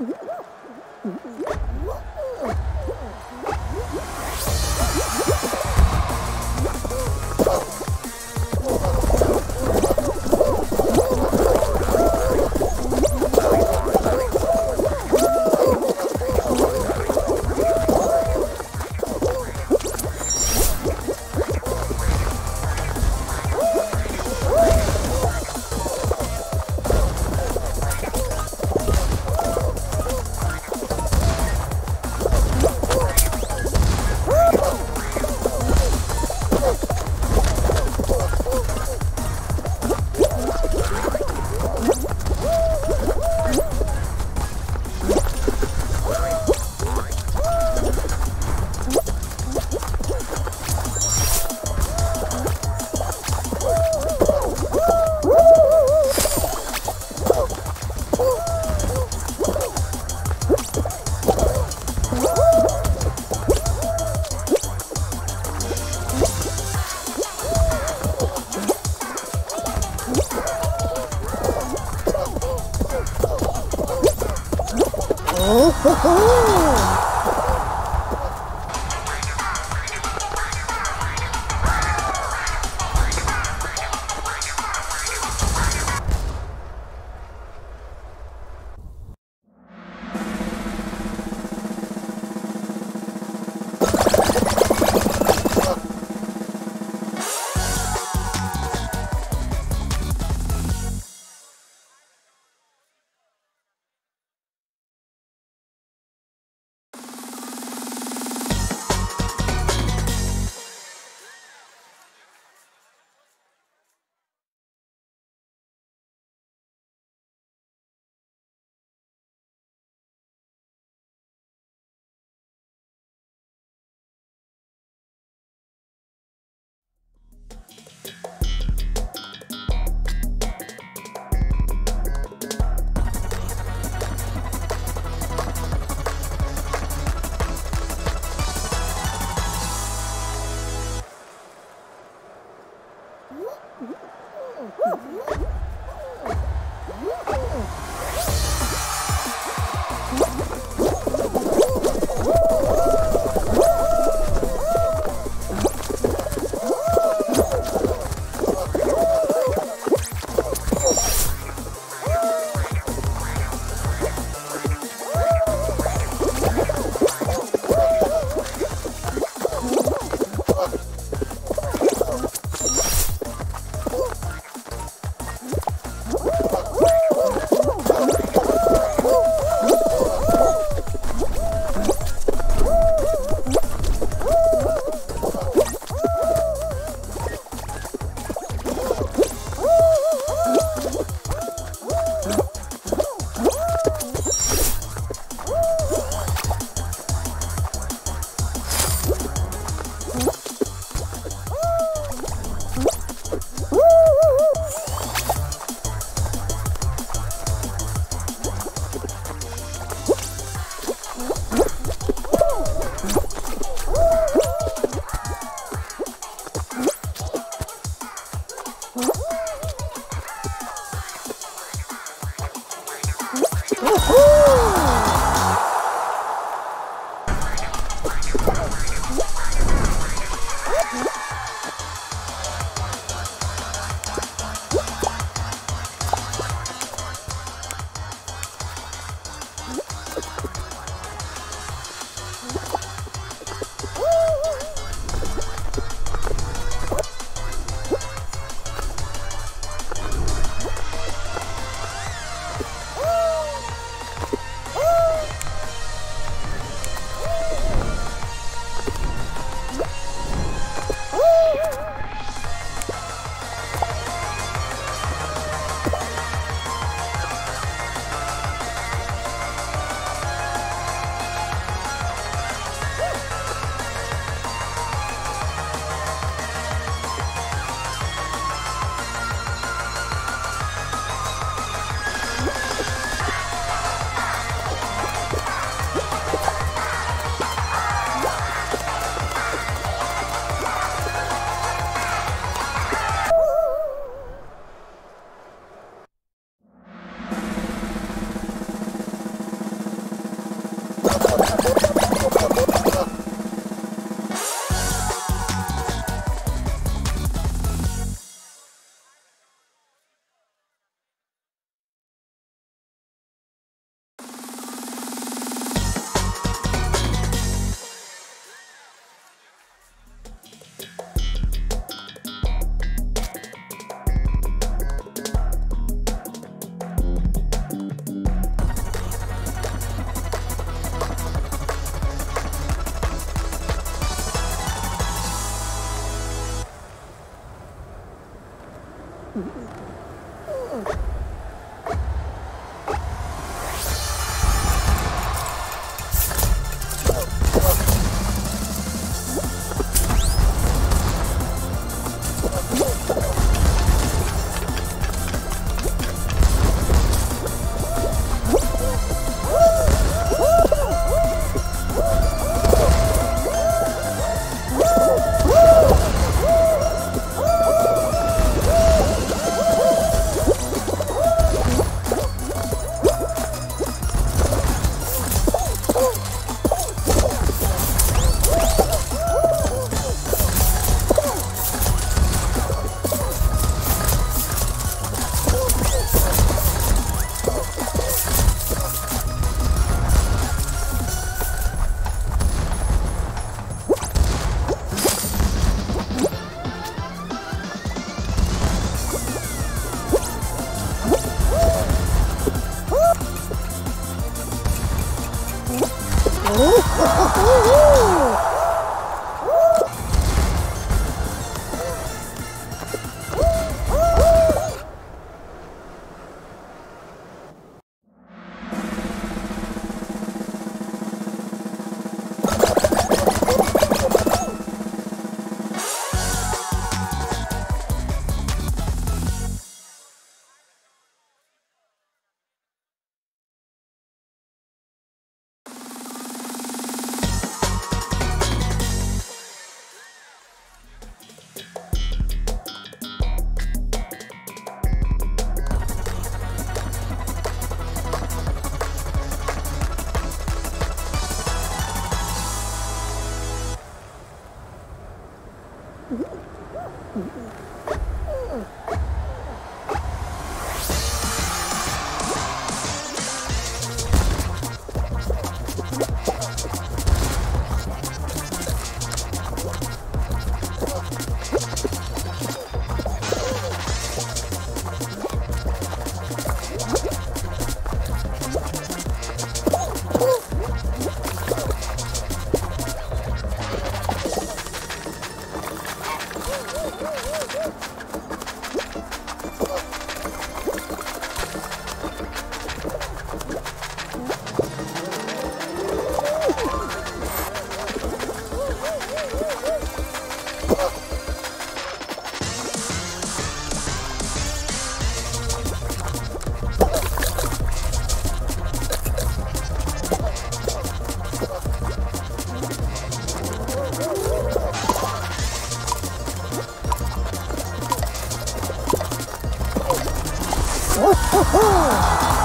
Ooh. Bye. Mm-hmm. ほほほ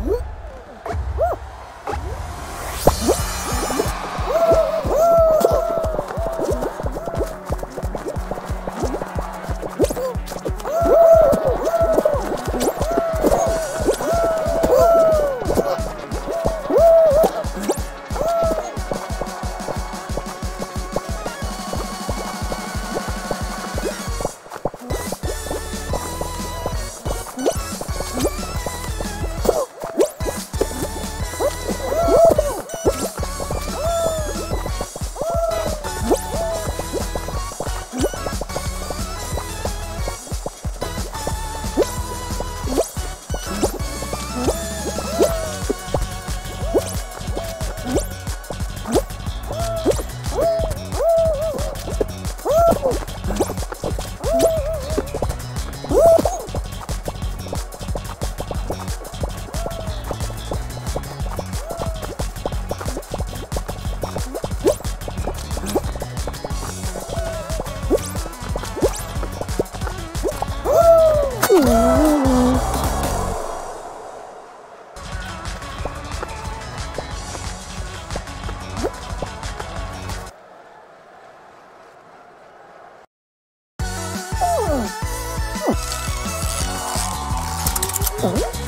Whoop. 嗯